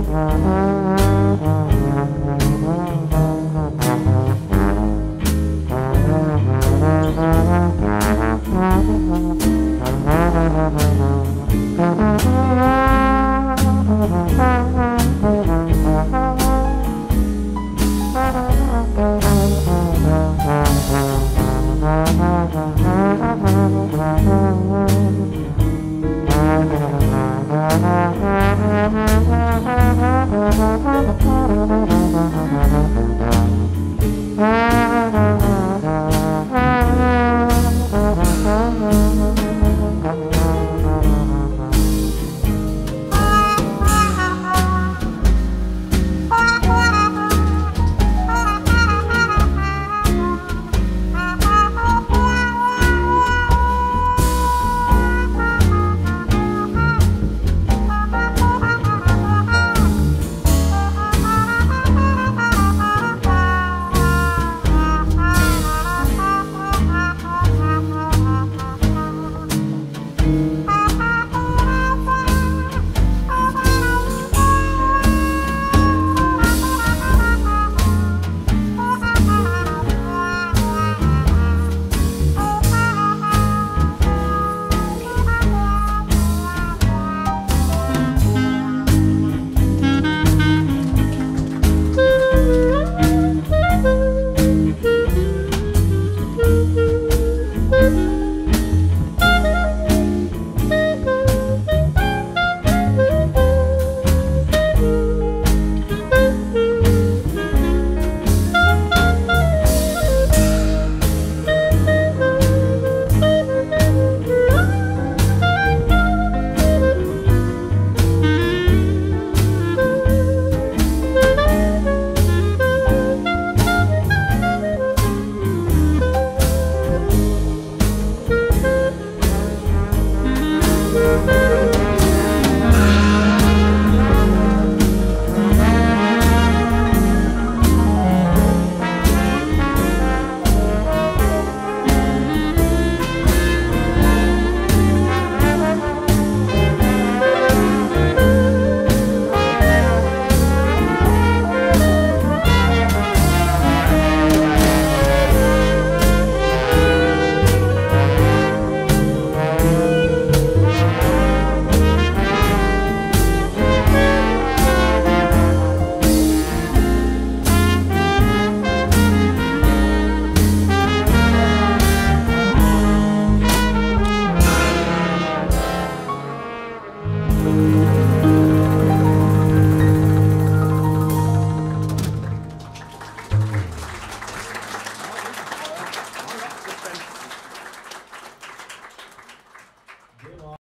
Mm-hmm.